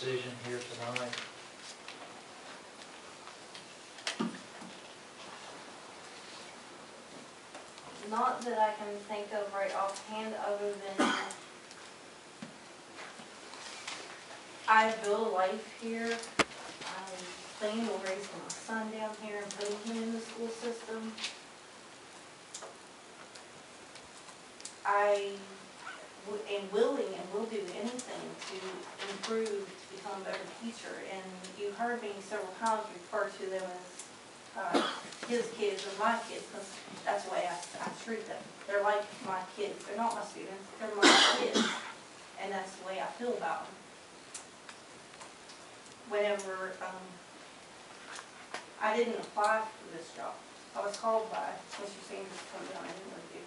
decision here tonight? Not that I can think of right offhand, other than I built a life here. I plan on raising my son down here and putting him in the school system. I am willing and will do anything to improve, a better teacher. And you heard me several times refer to them as uh, his kids or my kids, because that's the way I, I treat them. They're like my kids, they're not my students, they're my kids, and that's the way I feel about them. Whenever, um, I didn't apply for this job, I was called by Mr. Sanders to come down and interview.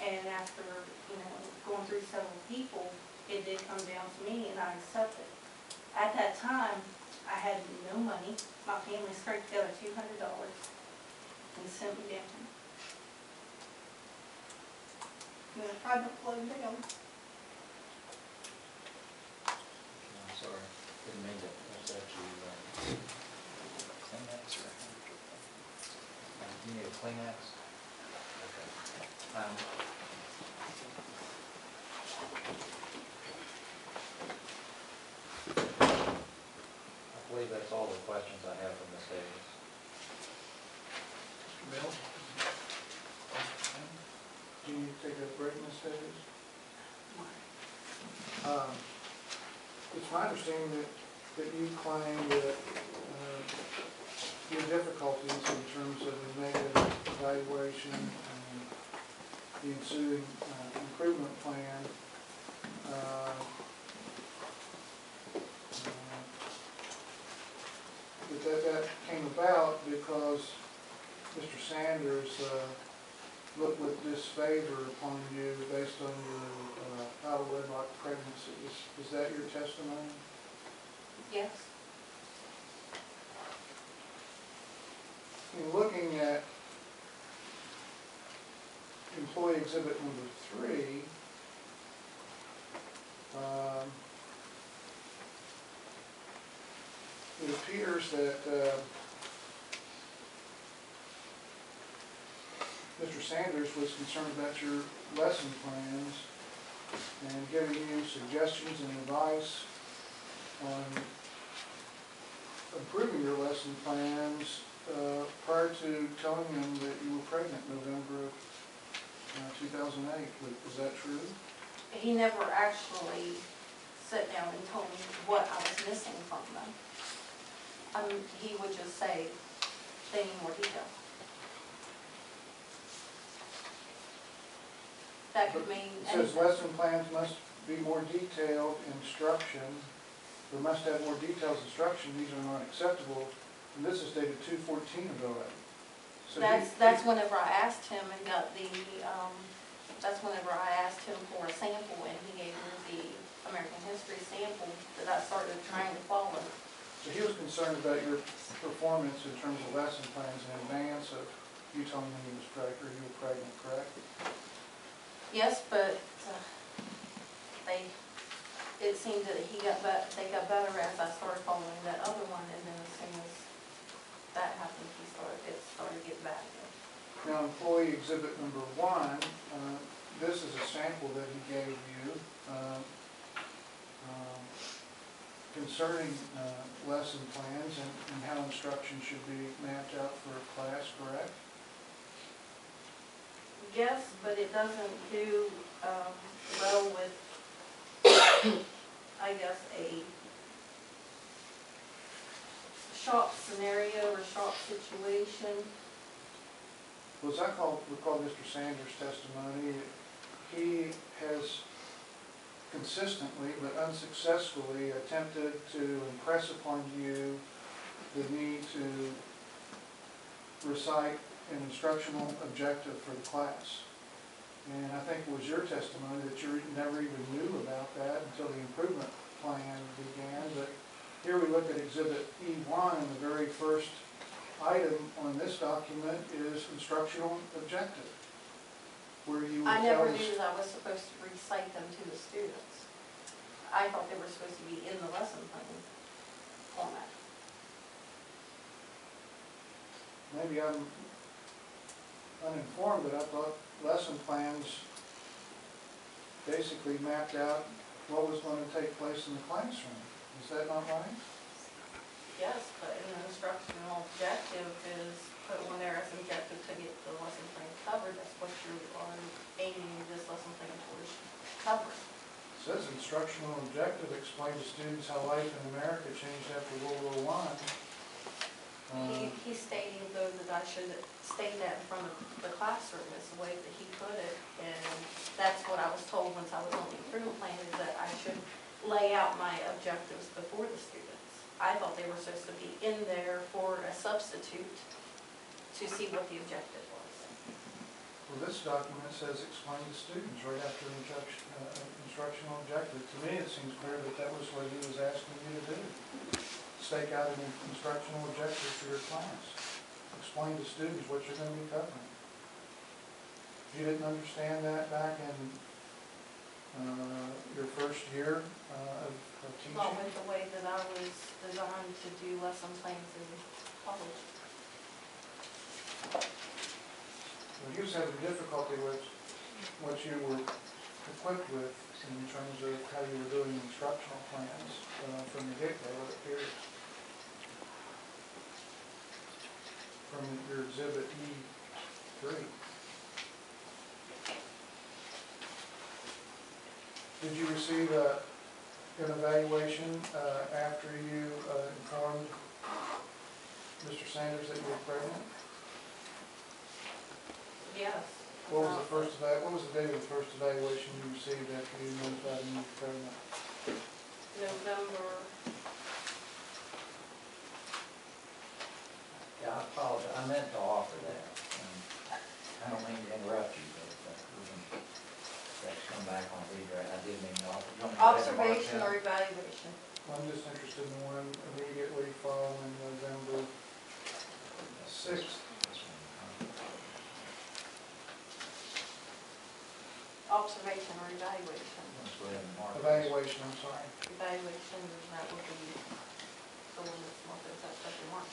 And after, you know, going through several people, it did come down to me and I accepted. At that time, I had no money, my family scraped together two hundred dollars and sent me down. You know, I don't close down. I'm sorry, didn't mean to upset you. uh, Kleenex or? Uh, You need a Kleenex? Okay. Um, I believe that's all the questions I have from Ms. Davis. Bill? Do you take a break, Ms. Davis? Um, It's my understanding that, that you claim that uh, your difficulties in terms of the negative evaluation and the ensuing uh, improvement plan uh, uh, that that, that came about because Mr. Sanders uh, looked with disfavor upon you based on your uh, out of wedlock pregnancy. Is, is that your testimony? Yes, In looking at employee exhibit number three, um, it appears that uh, Mr. Sanders was concerned about your lesson plans and giving you suggestions and advice on improving your lesson plans uh, prior to telling him that you were pregnant in November of uh, 2008. Is that true? he never actually sat down and told me what I was missing from them. Um, he would just say, they need more detail. That could mean It says anything. lesson plans must be more detailed instruction, or must have more detailed instruction, these are not acceptable. And this is dated 2/14 of 08. So he- That's, that's whenever I asked him and got the, um, that's whenever I asked him for a sample and he gave me the American history sample that I started trying to follow. So he was concerned about your performance in terms of lesson plans in advance of you telling him he was pregnant, or you were pregnant, correct? Yes, but uh, they, it seemed that he got bet, they got better as I started following that other one, and then as soon as that happened, he started, it started getting bad again. Now, employee exhibit number one, uh, this is a sample that he gave you um, um, concerning uh, lesson plans and and how instruction should be mapped out for a class, correct? Yes, but it doesn't do, um, well with, I guess, a shop scenario or shop situation. Well, as I call, recall Mr. Sanders' testimony, he has consistently but unsuccessfully attempted to impress upon you the need to recite an instructional objective for the class. And I think it was your testimony that you never even knew about that until the improvement plan began. But here we look at Exhibit E1, and the very first item on this document is instructional objective, where you I never knew that I was supposed to recite them to the students. I thought they were supposed to be in the lesson plan format. Maybe I'm uninformed, but I thought lesson plans basically mapped out what was gonna take place in the classroom. Is that not right? Yes, but an instructional objective is put on there as an objective to get the lesson plan covered. That's what you are aiming this lesson plan towards covering. It Says instructional objective, explain to students how life in America changed after World War One. He, Uh, he's stating though that I should state that in front of the classroom is the way that he put it. And that's what I was told once I was on the improvement plan, is that I should lay out my objectives before the students. I thought they were supposed to be in there for a substitute to see what the objective was. Well, this document says explain to students right after instruction, uh, instructional objective. To me, it seems clear that that was what he was asking you to do. Stake out an instructional objective for your class. Explain to students what you're gonna be covering. If you didn't understand that back in, uh, your first year, uh, of of teaching. Well, with the way that I was designed to do lesson plans in college. Well, he was having difficulty with what you were equipped with in terms of how you were doing instructional plans uh, from the get-go, it appears. From your exhibit E three. Did you receive a, an evaluation uh, after you uh, informed Mr. Sanders that you were pregnant? Yes. What was the first, eva- what was the date of the first evaluation you received after you notified him you were pregnant? November, Yeah, I apologize, I meant to offer that. Um, I don't mean to interrupt you, but uh, we're gonna- that's come back on read, right? I did mean to offer. you want me to go ahead and observation or evaluation. I'm just interested in the one immediately following November sixth. This one, huh? Observation or evaluation. Let's go ahead and mark this. Evaluation, I'm sorry. Evaluation, that would be the one that's marked as that special mark.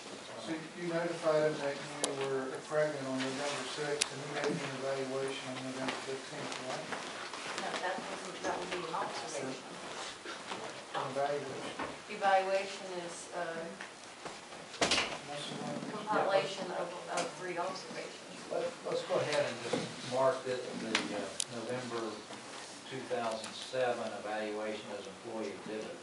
So you notified him that you were pregnant on November sixth, and he you an evaluation on November fifteenth, right? No, that wasn't, that would be an observation. Evaluation. Evaluation is one. compilation of, of three observations. Let, let's go ahead and just mark that the uh, November two thousand seven evaluation as employee exhibit